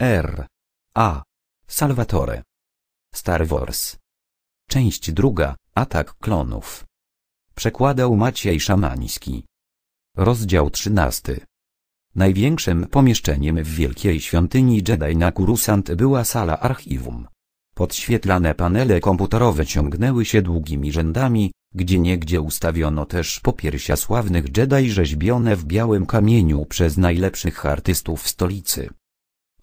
R. A. Salvatore. Star Wars. Część druga. Atak klonów. Przekładał Maciej Szamański. Rozdział 13. Największym pomieszczeniem w wielkiej świątyni Jedi na Kurusant była sala archiwum. Podświetlane panele komputerowe ciągnęły się długimi rzędami, gdzie niegdzie ustawiono też popiersia sławnych Jedi rzeźbione w białym kamieniu przez najlepszych artystów stolicy.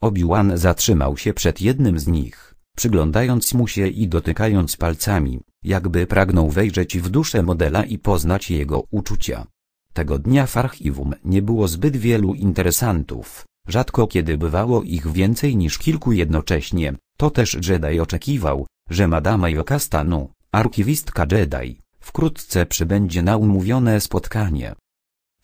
Obi-Wan zatrzymał się przed jednym z nich, przyglądając mu się i dotykając palcami, jakby pragnął wejrzeć w duszę modela i poznać jego uczucia. Tego dnia w archiwum nie było zbyt wielu interesantów, rzadko kiedy bywało ich więcej niż kilku jednocześnie, to też Jedi oczekiwał, że Madama Jokastanu, archiwistka Jedi, wkrótce przybędzie na umówione spotkanie.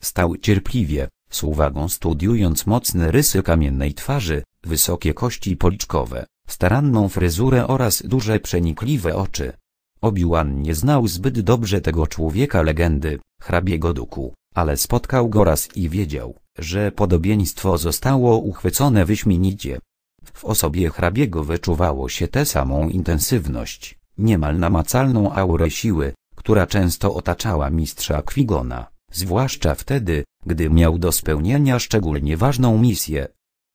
Stał cierpliwie, z uwagą studiując mocne rysy kamiennej twarzy, wysokie kości policzkowe, staranną fryzurę oraz duże przenikliwe oczy. Obi-Wan nie znał zbyt dobrze tego człowieka legendy, hrabiego duku, ale spotkał go raz i wiedział, że podobieństwo zostało uchwycone wyśmienicie. W osobie hrabiego wyczuwało się tę samą intensywność, niemal namacalną aurę siły, która często otaczała mistrza Kwigona, zwłaszcza wtedy, gdy miał do spełnienia szczególnie ważną misję.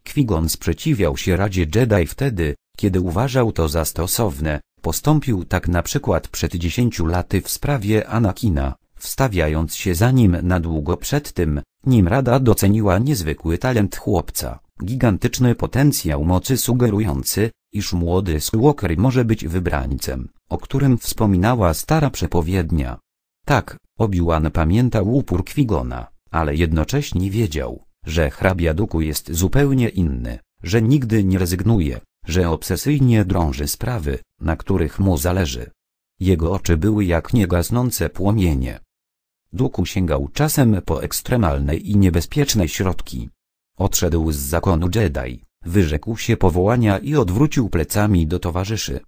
Kwigon sprzeciwiał się Radzie Jedi wtedy, kiedy uważał to za stosowne, postąpił tak na przykład przed dziesięciu laty w sprawie Anakina, wstawiając się za nim na długo przed tym, nim Rada doceniła niezwykły talent chłopca, gigantyczny potencjał mocy sugerujący, iż młody Skywalker może być wybrańcem, o którym wspominała stara przepowiednia. Tak, Obi-Wan pamiętał upór Kwigona, ale jednocześnie wiedział, że hrabia Duku jest zupełnie inny, że nigdy nie rezygnuje, że obsesyjnie drąży sprawy, na których mu zależy. Jego oczy były jak niegasnące płomienie. Duku sięgał czasem po ekstremalne i niebezpieczne środki. Odszedł z zakonu Jedi, wyrzekł się powołania i odwrócił plecami do towarzyszy.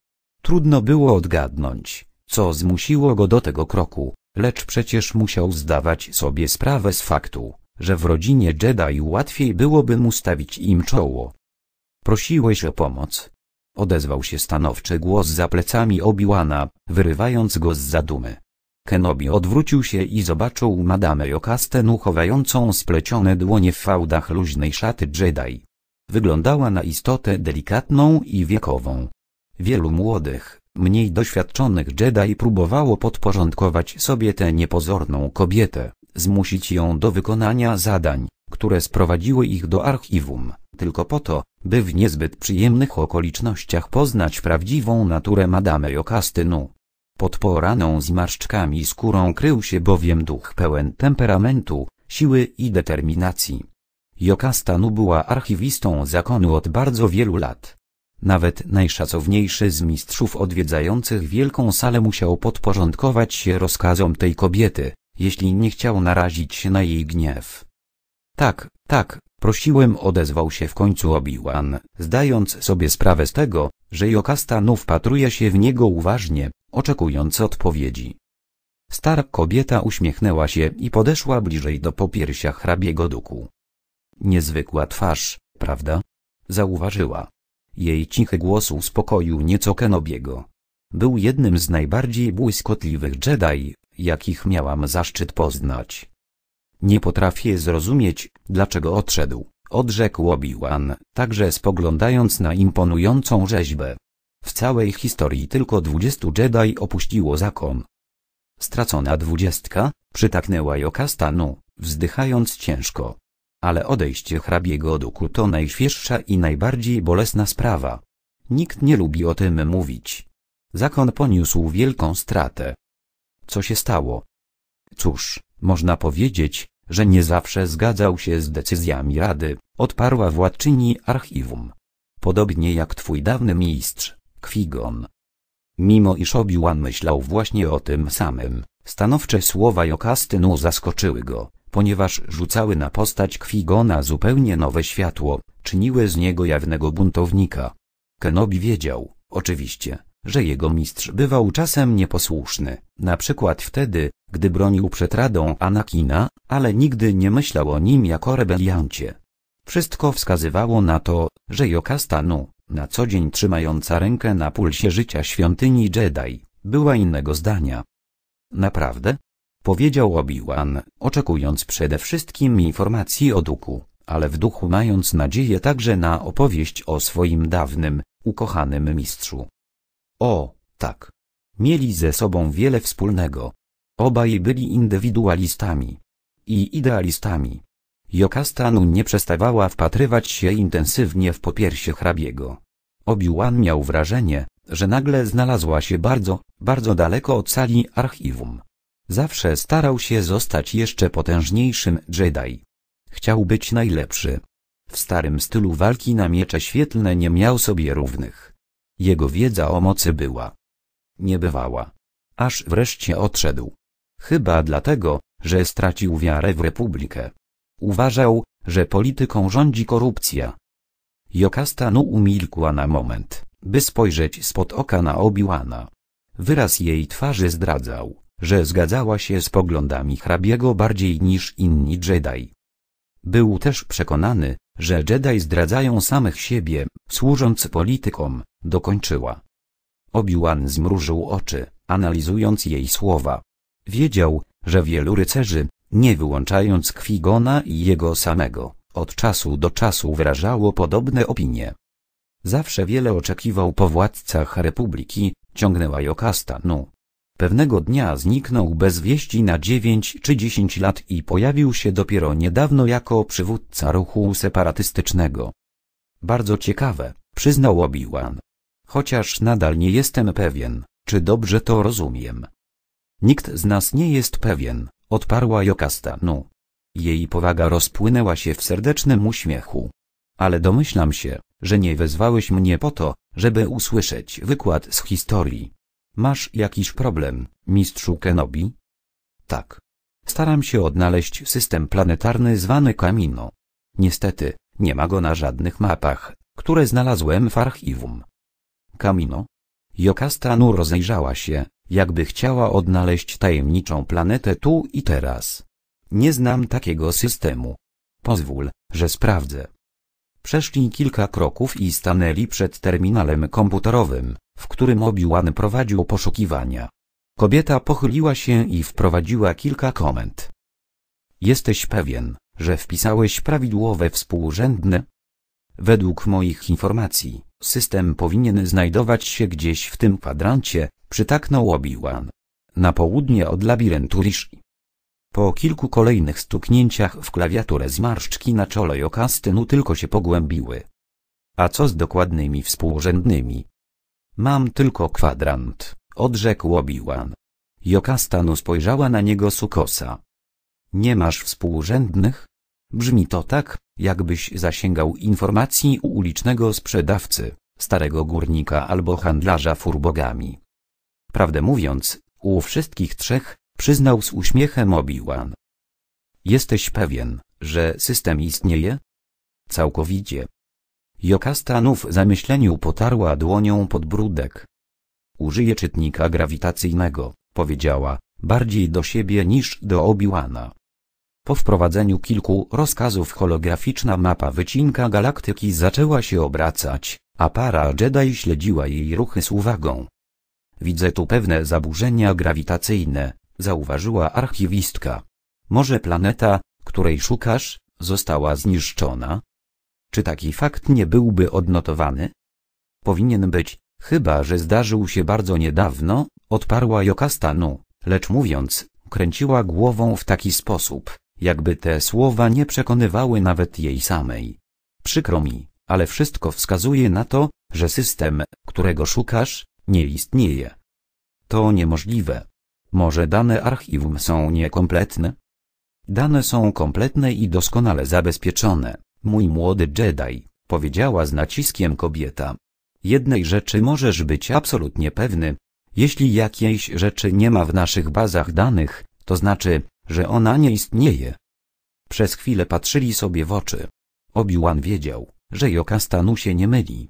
Trudno było odgadnąć, co zmusiło go do tego kroku, lecz przecież musiał zdawać sobie sprawę z faktu, że w rodzinie Jedi łatwiej byłoby mu stawić im czoło. Prosiłeś o pomoc. Odezwał się stanowczy głos za plecami Obi-Wana, wyrywając go z zadumy. Kenobi odwrócił się i zobaczył Madamę Jokastenu chowającą splecione dłonie w fałdach luźnej szaty Jedi. Wyglądała na istotę delikatną i wiekową. Wielu młodych, mniej doświadczonych Jedi próbowało podporządkować sobie tę niepozorną kobietę, zmusić ją do wykonania zadań, które sprowadziły ich do archiwum, tylko po to, by w niezbyt przyjemnych okolicznościach poznać prawdziwą naturę Madame Jokastynu. Pod poraną zmarszczkami skórą krył się bowiem duch pełen temperamentu, siły i determinacji. Jokastanu była archiwistą zakonu od bardzo wielu lat. Nawet najszacowniejszy z mistrzów odwiedzających wielką salę musiał podporządkować się rozkazom tej kobiety, jeśli nie chciał narazić się na jej gniew. Tak, tak, prosiłem odezwał się w końcu Obi-Wan, zdając sobie sprawę z tego, że Jokastanu wpatruje się w niego uważnie, oczekując odpowiedzi. Stara kobieta uśmiechnęła się i podeszła bliżej do popiersia hrabiego duku. Niezwykła twarz, prawda? Zauważyła. Jej cichy głos uspokoił nieco Kenobiego. Był jednym z najbardziej błyskotliwych Jedi, jakich miałam zaszczyt poznać. Nie potrafię zrozumieć, dlaczego odszedł, odrzekł Obi-Wan, także spoglądając na imponującą rzeźbę. W całej historii tylko dwudziestu Jedi opuściło zakon. Stracona dwudziestka, przytaknęła Jokastanu, wzdychając ciężko. Ale odejście hrabiego duku to najświeższa i najbardziej bolesna sprawa. Nikt nie lubi o tym mówić. Zakon poniósł wielką stratę. Co się stało? Cóż, można powiedzieć, że nie zawsze zgadzał się z decyzjami Rady, odparła władczyni archiwum. Podobnie jak twój dawny mistrz, Kwigon. Mimo iż Obi-Wan myślał właśnie o tym samym, stanowcze słowa Jokastynu zaskoczyły go, ponieważ rzucały na postać Kwigona zupełnie nowe światło, czyniły z niego jawnego buntownika. Kenobi wiedział, oczywiście, że jego mistrz bywał czasem nieposłuszny, na przykład wtedy, gdy bronił przed radą Anakina, ale nigdy nie myślał o nim jako rebeliancie. Wszystko wskazywało na to, że Jokastanu, na co dzień trzymająca rękę na pulsie życia świątyni Jedi, była innego zdania. Naprawdę? Powiedział Obi-Wan, oczekując przede wszystkim informacji o duchu, ale w duchu mając nadzieję także na opowieść o swoim dawnym, ukochanym mistrzu. O, tak. Mieli ze sobą wiele wspólnego. Obaj byli indywidualistami i idealistami. Jokastanu nie przestawała wpatrywać się intensywnie w popiersie hrabiego. Obi-Wan miał wrażenie, że nagle znalazła się bardzo, bardzo daleko od sali archiwum. Zawsze starał się zostać jeszcze potężniejszym Jedi. Chciał być najlepszy. W starym stylu walki na miecze świetlne nie miał sobie równych. Jego wiedza o mocy była niebywała. Aż wreszcie odszedł. Chyba dlatego, że stracił wiarę w republikę. Uważał, że polityką rządzi korupcja. Jokastanu umilkła na moment, by spojrzeć spod oka na Obiłana. Wyraz jej twarzy zdradzał, że zgadzała się z poglądami hrabiego bardziej niż inni Jedi. Był też przekonany, że Jedi zdradzają samych siebie, służąc politykom, dokończyła. Obi-Wan zmrużył oczy, analizując jej słowa. Wiedział, że wielu rycerzy, nie wyłączając Kwigona i jego samego, od czasu do czasu wyrażało podobne opinie. Zawsze wiele oczekiwał po władcach republiki, ciągnęła Jokasta nu. Pewnego dnia zniknął bez wieści na dziewięć czy dziesięć lat i pojawił się dopiero niedawno jako przywódca ruchu separatystycznego. Bardzo ciekawe, przyznał Obi-Wan. Chociaż nadal nie jestem pewien, czy dobrze to rozumiem. Nikt z nas nie jest pewien, odparła Jokasta nu. Jej powaga rozpłynęła się w serdecznym uśmiechu. Ale domyślam się, że nie wezwałeś mnie po to, żeby usłyszeć wykład z historii. Masz jakiś problem, mistrzu Kenobi? Tak. Staram się odnaleźć system planetarny zwany Kamino. Niestety, nie ma go na żadnych mapach, które znalazłem w archiwum. Kamino? Jokastanu rozejrzała się, jakby chciała odnaleźć tajemniczą planetę tu i teraz. Nie znam takiego systemu. Pozwól, że sprawdzę. Przeszli kilka kroków i stanęli przed terminalem komputerowym, w którym Obi-Wan prowadził poszukiwania. Kobieta pochyliła się i wprowadziła kilka komend. Jesteś pewien, że wpisałeś prawidłowe współrzędne? Według moich informacji, system powinien znajdować się gdzieś w tym kwadrancie, przytaknął Obi-Wan. Na południe od labiryntu Rishi. Po kilku kolejnych stuknięciach w klawiaturę zmarszczki na czole Jokastynu tylko się pogłębiły. A co z dokładnymi współrzędnymi? Mam tylko kwadrant, odrzekł Obi-Wan. Jokastanu spojrzała na niego sukosa. Nie masz współrzędnych? Brzmi to tak, jakbyś zasięgał informacji u ulicznego sprzedawcy, starego górnika albo handlarza furbogami. Prawdę mówiąc, u wszystkich trzech, przyznał z uśmiechem Obi-Wan. Jesteś pewien, że system istnieje? Całkowicie. Jokasta w zamyśleniu potarła dłonią podbródek. Użyję czytnika grawitacyjnego, powiedziała, bardziej do siebie niż do Obi-Wana. Po wprowadzeniu kilku rozkazów holograficzna mapa wycinka galaktyki zaczęła się obracać, a para Jedi śledziła jej ruchy z uwagą. Widzę tu pewne zaburzenia grawitacyjne, zauważyła archiwistka. Może planeta, której szukasz, została zniszczona? Czy taki fakt nie byłby odnotowany? Powinien być, chyba że zdarzył się bardzo niedawno, odparła Jokastanu, lecz mówiąc, kręciła głową w taki sposób, jakby te słowa nie przekonywały nawet jej samej. Przykro mi, ale wszystko wskazuje na to, że system, którego szukasz, nie istnieje. To niemożliwe. Może dane archiwum są niekompletne? Dane są kompletne i doskonale zabezpieczone, mój młody Jedi, powiedziała z naciskiem kobieta. Jednej rzeczy możesz być absolutnie pewny. Jeśli jakiejś rzeczy nie ma w naszych bazach danych, to znaczy, że ona nie istnieje. Przez chwilę patrzyli sobie w oczy. Obi-Wan wiedział, że Jokastanu się nie myli.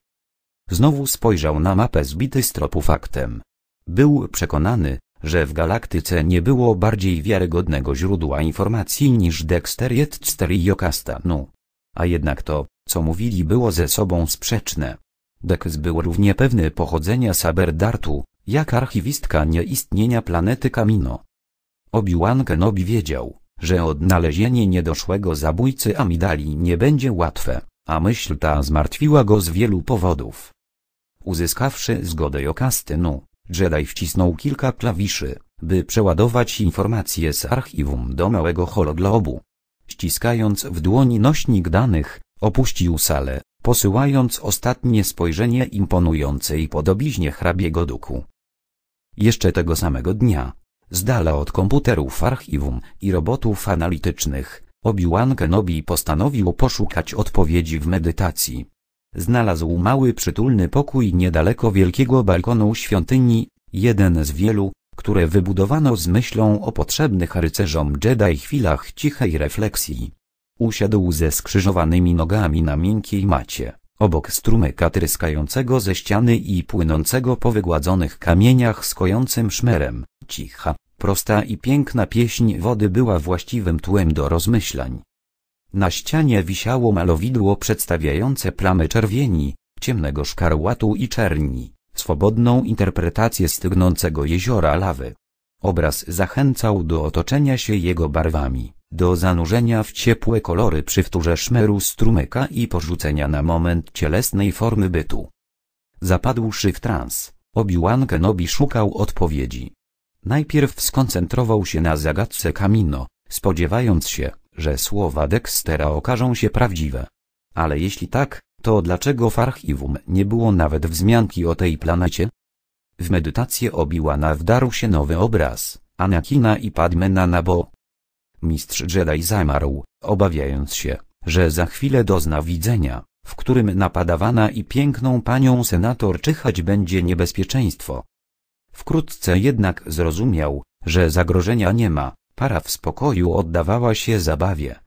Znowu spojrzał na mapę zbity z tropu faktem. Był przekonany, że w galaktyce nie było bardziej wiarygodnego źródła informacji niż Dexter Jetster i Jokastanu. A jednak to, co mówili było ze sobą sprzeczne. Dex był równie pewny pochodzenia Saberdartu, jak archiwistka nieistnienia planety Kamino. Obi-Wan Kenobi wiedział, że odnalezienie niedoszłego zabójcy Amidali nie będzie łatwe, a myśl ta zmartwiła go z wielu powodów. Uzyskawszy zgodę Jokastynu, Jedi wcisnął kilka klawiszy, by przeładować informacje z archiwum do małego hologlobu. Ściskając w dłoni nośnik danych, opuścił salę, posyłając ostatnie spojrzenie imponującej podobiznie hrabiego duku. Jeszcze tego samego dnia, z dala od komputerów archiwum i robotów analitycznych, Obi-Wan Kenobi postanowił poszukać odpowiedzi w medytacji. Znalazł mały przytulny pokój niedaleko wielkiego balkonu świątyni, jeden z wielu, które wybudowano z myślą o potrzebnych rycerzom Jedi chwilach cichej refleksji. Usiadł ze skrzyżowanymi nogami na miękkiej macie, obok strumyka tryskającego ze ściany i płynącego po wygładzonych kamieniach z kojącym szmerem. Cicha, prosta i piękna pieśń wody była właściwym tłem do rozmyślań. Na ścianie wisiało malowidło przedstawiające plamy czerwieni, ciemnego szkarłatu i czerni, swobodną interpretację stygnącego jeziora lawy. Obraz zachęcał do otoczenia się jego barwami, do zanurzenia w ciepłe kolory przy wtórze szmeru strumyka i porzucenia na moment cielesnej formy bytu. Zapadłszy w trans, Obi-Wan Kenobi szukał odpowiedzi. Najpierw skoncentrował się na zagadce Kamino, spodziewając się, że słowa Dextera okażą się prawdziwe. Ale jeśli tak, to dlaczego w archiwum nie było nawet wzmianki o tej planecie? W medytację Obi-Wana wdarł się nowy obraz, Anakina i Padmena na bo. Mistrz Jedi zamarł, obawiając się, że za chwilę dozna widzenia, w którym napadawana i piękną panią senator czyhać będzie niebezpieczeństwo. Wkrótce jednak zrozumiał, że zagrożenia nie ma, para w spokoju oddawała się zabawie.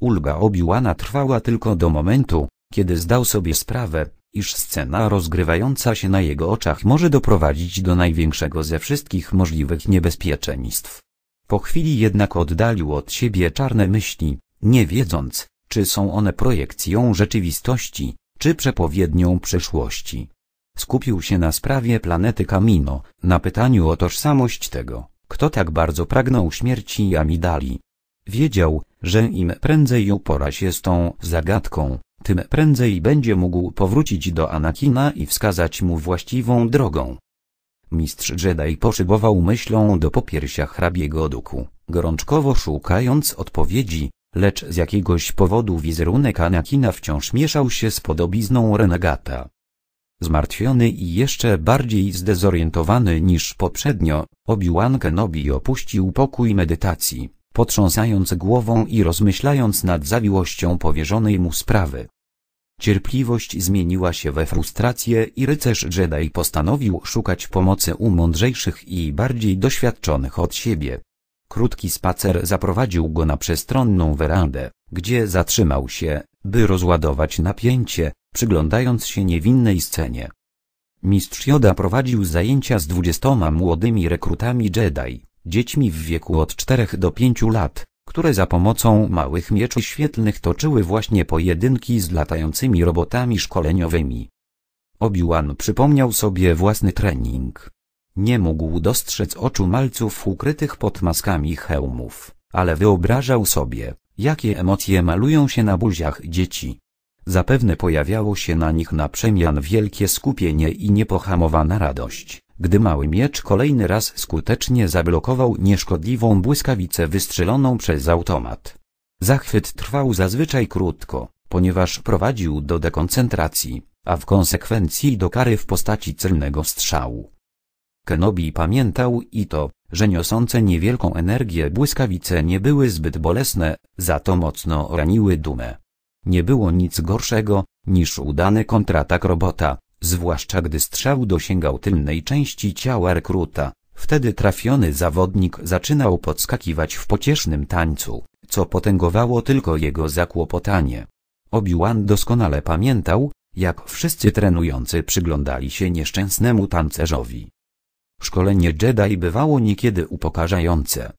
Ulga Obi-Wana trwała tylko do momentu, kiedy zdał sobie sprawę, iż scena rozgrywająca się na jego oczach może doprowadzić do największego ze wszystkich możliwych niebezpieczeństw. Po chwili jednak oddalił od siebie czarne myśli, nie wiedząc, czy są one projekcją rzeczywistości, czy przepowiednią przyszłości. Skupił się na sprawie planety Kamino, na pytaniu o tożsamość tego, kto tak bardzo pragnął śmierci Amidali. Wiedział, że im prędzej upora się z tą zagadką, tym prędzej będzie mógł powrócić do Anakina i wskazać mu właściwą drogą. Mistrz Jedi poszybował myślą do popiersia hrabiego duku, gorączkowo szukając odpowiedzi, lecz z jakiegoś powodu wizerunek Anakina wciąż mieszał się z podobizną renegata. Zmartwiony i jeszcze bardziej zdezorientowany niż poprzednio, Obi-Wan Kenobi opuścił pokój medytacji, potrząsając głową i rozmyślając nad zawiłością powierzonej mu sprawy. Cierpliwość zmieniła się we frustrację i rycerz Jedi postanowił szukać pomocy u mądrzejszych i bardziej doświadczonych od siebie. Krótki spacer zaprowadził go na przestronną werandę, gdzie zatrzymał się, by rozładować napięcie, przyglądając się niewinnej scenie. Mistrz Joda prowadził zajęcia z dwudziestoma młodymi rekrutami Jedi, dziećmi w wieku od czterech do pięciu lat, które za pomocą małych mieczy świetlnych toczyły właśnie pojedynki z latającymi robotami szkoleniowymi. Obi-Wan przypomniał sobie własny trening. Nie mógł dostrzec oczu malców ukrytych pod maskami hełmów, ale wyobrażał sobie, jakie emocje malują się na buziach dzieci. Zapewne pojawiało się na nich na przemian wielkie skupienie i niepohamowana radość, gdy mały miecz kolejny raz skutecznie zablokował nieszkodliwą błyskawicę wystrzeloną przez automat. Zachwyt trwał zazwyczaj krótko, ponieważ prowadził do dekoncentracji, a w konsekwencji do kary w postaci celnego strzału. Kenobi pamiętał i to, że niosące niewielką energię błyskawice nie były zbyt bolesne, za to mocno raniły dumę. Nie było nic gorszego, niż udany kontratak robota, zwłaszcza gdy strzał dosięgał tylnej części ciała rekruta. Wtedy trafiony zawodnik zaczynał podskakiwać w pociesznym tańcu, co potęgowało tylko jego zakłopotanie. Obi-Wan doskonale pamiętał, jak wszyscy trenujący przyglądali się nieszczęsnemu tancerzowi. Szkolenie Jedi bywało niekiedy upokarzające.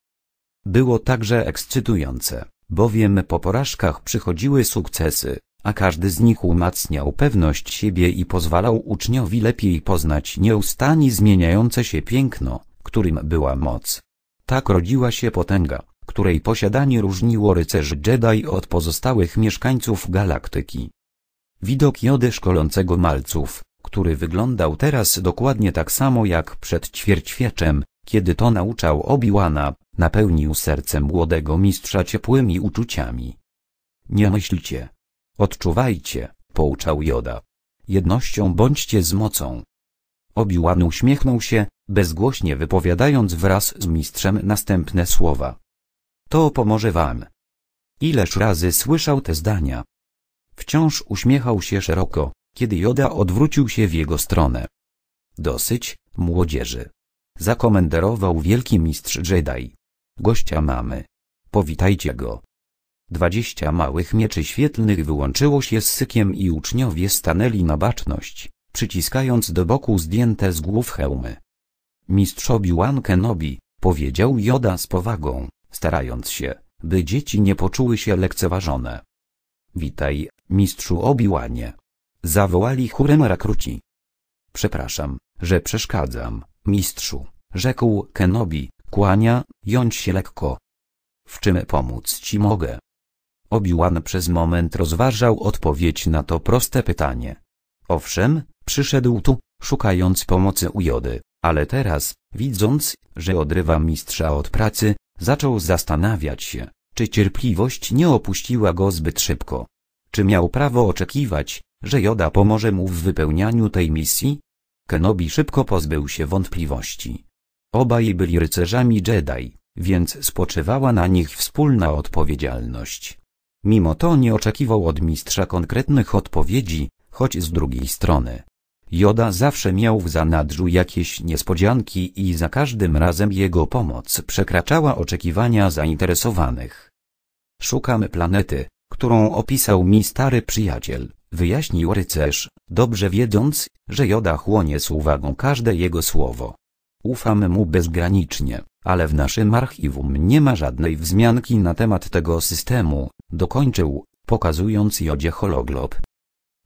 Było także ekscytujące, bowiem po porażkach przychodziły sukcesy, a każdy z nich umacniał pewność siebie i pozwalał uczniowi lepiej poznać nieustannie zmieniające się piękno, którym była moc. Tak rodziła się potęga, której posiadanie różniło rycerzy Jedi od pozostałych mieszkańców galaktyki. Widok Jody szkolącego malców, który wyglądał teraz dokładnie tak samo jak przed ćwierćwieczem, kiedy to nauczał Obi-Wana, napełnił serce młodego mistrza ciepłymi uczuciami. Nie myślcie. Odczuwajcie, pouczał Joda. Jednością bądźcie z mocą. Obi-Wan uśmiechnął się, bezgłośnie wypowiadając wraz z mistrzem następne słowa. To pomoże wam. Ileż razy słyszał te zdania. Wciąż uśmiechał się szeroko, kiedy Joda odwrócił się w jego stronę. Dosyć, młodzieży. Zakomenderował wielki mistrz Jedi. Gościa mamy. Powitajcie go. Dwadzieścia małych mieczy świetlnych wyłączyło się z sykiem i uczniowie stanęli na baczność, przyciskając do boku zdjęte z głów hełmy. Mistrzowi Wan Kenobi, powiedział Joda z powagą, starając się, by dzieci nie poczuły się lekceważone. Witaj, mistrzu Obi-Wanie. Zawołali chórem rakruci. Przepraszam, że przeszkadzam, mistrzu, rzekł Kenobi, kłania, jąć się lekko. W czym pomóc ci mogę? Obi-Wan przez moment rozważał odpowiedź na to proste pytanie. Owszem, przyszedł tu, szukając pomocy u Jody, ale teraz, widząc, że odrywa mistrza od pracy, zaczął zastanawiać się, czy cierpliwość nie opuściła go zbyt szybko. Czy miał prawo oczekiwać, że Joda pomoże mu w wypełnianiu tej misji? Kenobi szybko pozbył się wątpliwości. Obaj byli rycerzami Jedi, więc spoczywała na nich wspólna odpowiedzialność. Mimo to nie oczekiwał od mistrza konkretnych odpowiedzi, choć z drugiej strony. Joda zawsze miał w zanadrzu jakieś niespodzianki i za każdym razem jego pomoc przekraczała oczekiwania zainteresowanych. Szukamy planety, którą opisał mi stary przyjaciel, wyjaśnił rycerz, dobrze wiedząc, że Joda chłonie z uwagą każde jego słowo. Ufam mu bezgranicznie, ale w naszym archiwum nie ma żadnej wzmianki na temat tego systemu, dokończył, pokazując Jodzie hologlob.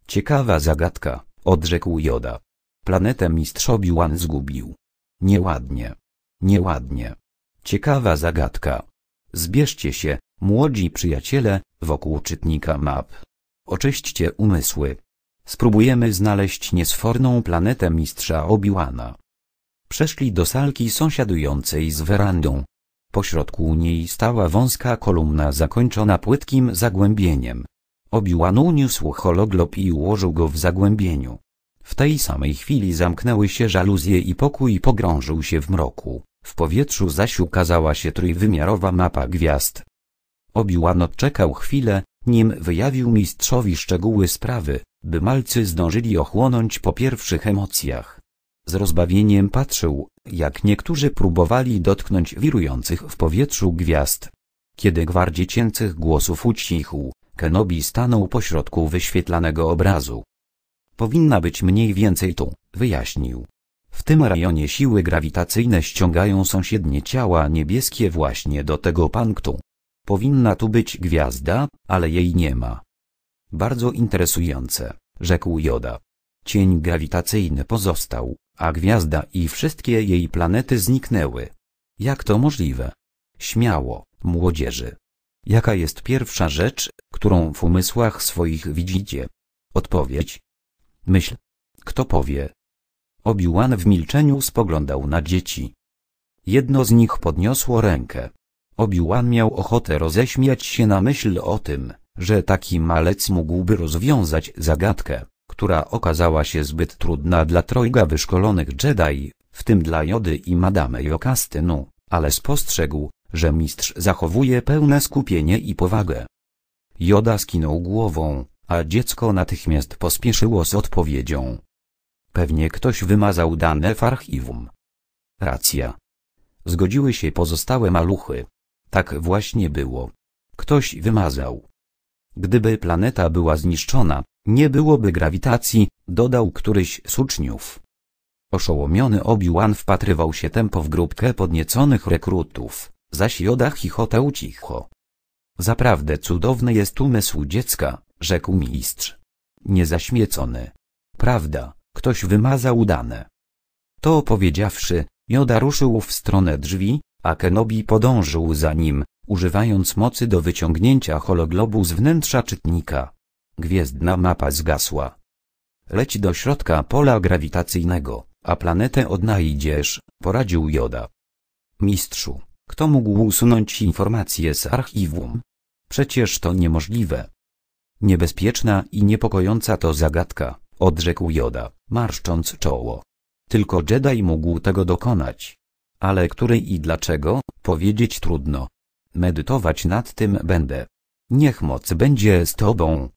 Ciekawa zagadka, odrzekł Joda. Planetę mistrzowi Wan zgubił. Nieładnie. Nieładnie. Ciekawa zagadka. Zbierzcie się, młodzi przyjaciele, wokół czytnika map. Oczyśćcie umysły. Spróbujemy znaleźć niesforną planetę mistrza Obi-Wana. Przeszli do salki sąsiadującej z werandą. Pośrodku niej stała wąska kolumna zakończona płytkim zagłębieniem. Obi-Wan uniósł hologlob i ułożył go w zagłębieniu. W tej samej chwili zamknęły się żaluzje i pokój pogrążył się w mroku. W powietrzu zaś ukazała się trójwymiarowa mapa gwiazd. Obi-Wan odczekał chwilę, nim wyjawił mistrzowi szczegóły sprawy, by malcy zdążyli ochłonąć po pierwszych emocjach. Z rozbawieniem patrzył, jak niektórzy próbowali dotknąć wirujących w powietrzu gwiazd. Kiedy gwar dziecięcych głosów ucichł, Kenobi stanął pośrodku wyświetlanego obrazu. Powinna być mniej więcej tu, wyjaśnił. W tym rejonie siły grawitacyjne ściągają sąsiednie ciała niebieskie właśnie do tego punktu. Powinna tu być gwiazda, ale jej nie ma. Bardzo interesujące, rzekł Joda. Cień grawitacyjny pozostał, a gwiazda i wszystkie jej planety zniknęły. Jak to możliwe? Śmiało, młodzieży. Jaka jest pierwsza rzecz, którą w umysłach swoich widzicie? Odpowiedź. Myśl. Kto powie? Obi-Wan w milczeniu spoglądał na dzieci. Jedno z nich podniosło rękę. Obi-Wan miał ochotę roześmiać się na myśl o tym, że taki malec mógłby rozwiązać zagadkę, która okazała się zbyt trudna dla trojga wyszkolonych Jedi, w tym dla Jody i Madame Jokastynu, ale spostrzegł, że mistrz zachowuje pełne skupienie i powagę. Joda skinął głową, a dziecko natychmiast pospieszyło z odpowiedzią. Pewnie ktoś wymazał dane w archiwum. Racja. Zgodziły się pozostałe maluchy. Tak właśnie było. Ktoś wymazał. Gdyby planeta była zniszczona, nie byłoby grawitacji, dodał któryś z uczniów. Oszołomiony Obi-Wan wpatrywał się tempo w grupkę podnieconych rekrutów, zaś Joda chichotał cicho. Zaprawdę cudowny jest umysł dziecka, rzekł mistrz. Niezaśmiecony. Prawda, ktoś wymazał dane. To powiedziawszy, Joda ruszył w stronę drzwi, a Kenobi podążył za nim, używając mocy do wyciągnięcia hologlobu z wnętrza czytnika. Gwiezdna mapa zgasła. Leć do środka pola grawitacyjnego, a planetę odnajdziesz, poradził Joda. Mistrzu, kto mógł usunąć informacje z archiwum? Przecież to niemożliwe. Niebezpieczna i niepokojąca to zagadka, odrzekł Joda, marszcząc czoło. Tylko Jedi mógł tego dokonać. Ale której i dlaczego, powiedzieć trudno. Medytować nad tym będę. Niech moc będzie z tobą.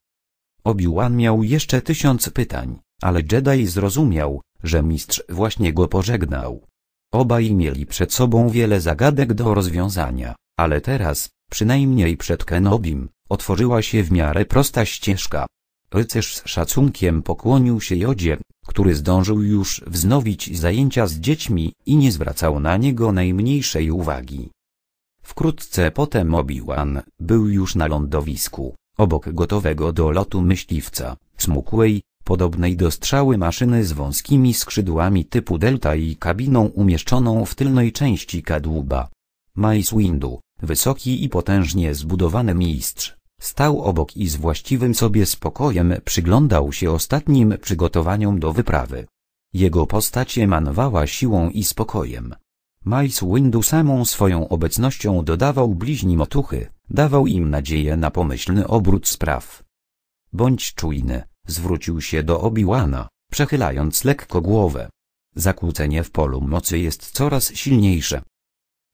Obi-Wan miał jeszcze tysiąc pytań, ale Jedi zrozumiał, że mistrz właśnie go pożegnał. Obaj mieli przed sobą wiele zagadek do rozwiązania, ale teraz, przynajmniej przed Kenobim, otworzyła się w miarę prosta ścieżka. Rycerz z szacunkiem pokłonił się Jodzie, który zdążył już wznowić zajęcia z dziećmi i nie zwracał na niego najmniejszej uwagi. Wkrótce potem Obi-Wan był już na lądowisku, obok gotowego do lotu myśliwca, smukłej, podobnej do strzały maszyny z wąskimi skrzydłami typu Delta i kabiną umieszczoną w tylnej części kadłuba. Mace Windu, wysoki i potężnie zbudowany mistrz, stał obok i z właściwym sobie spokojem przyglądał się ostatnim przygotowaniom do wyprawy. Jego postać emanowała siłą i spokojem. Mace Windu samą swoją obecnością dodawał bliźnim otuchy, dawał im nadzieję na pomyślny obrót spraw. Bądź czujny, zwrócił się do Obi-Wana, przechylając lekko głowę. Zakłócenie w polu mocy jest coraz silniejsze.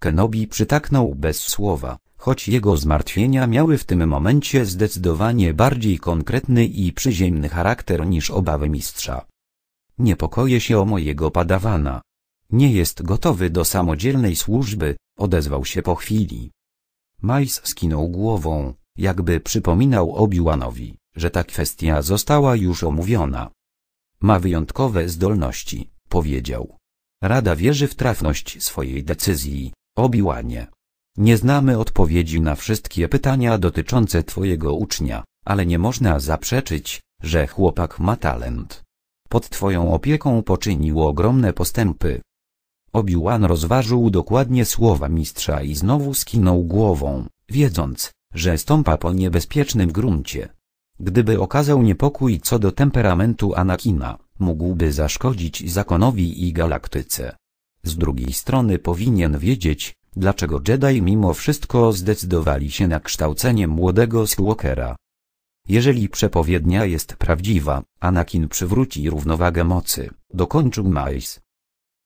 Kenobi przytaknął bez słowa, choć jego zmartwienia miały w tym momencie zdecydowanie bardziej konkretny i przyziemny charakter niż obawy mistrza. Niepokoję się o mojego padawana. Nie jest gotowy do samodzielnej służby, odezwał się po chwili. Majs skinął głową, jakby przypominał Obi-Wanowi, że ta kwestia została już omówiona. Ma wyjątkowe zdolności, powiedział. Rada wierzy w trafność swojej decyzji, Obi-Wanie. Nie znamy odpowiedzi na wszystkie pytania dotyczące twojego ucznia, ale nie można zaprzeczyć, że chłopak ma talent. Pod twoją opieką poczynił ogromne postępy. Obi-Wan rozważył dokładnie słowa mistrza i znowu skinął głową, wiedząc, że stąpa po niebezpiecznym gruncie. Gdyby okazał niepokój co do temperamentu Anakina, mógłby zaszkodzić zakonowi i galaktyce. Z drugiej strony powinien wiedzieć, dlaczego Jedi mimo wszystko zdecydowali się na kształcenie młodego Skywalkera. Jeżeli przepowiednia jest prawdziwa, Anakin przywróci równowagę mocy, dokończył Mace.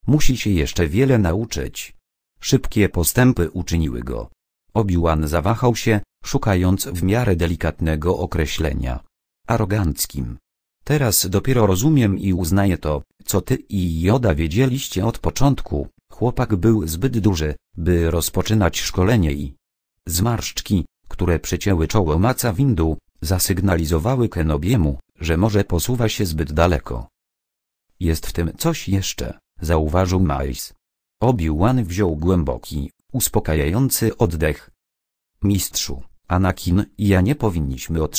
Musi się jeszcze wiele nauczyć. Szybkie postępy uczyniły go. Obi-Wan zawahał się, szukając w miarę delikatnego określenia. Aroganckim. Teraz dopiero rozumiem i uznaję to, co ty i Joda wiedzieliście od początku. Chłopak był zbyt duży, by rozpoczynać szkolenie i zmarszczki, które przecięły czoło maca windu, zasygnalizowały Kenobiemu, że może posuwa się zbyt daleko. Jest w tym coś jeszcze, zauważył Miles. Obi-Wan wziął głęboki, uspokajający oddech. Mistrzu, Anakin i ja nie powinniśmy otrzymać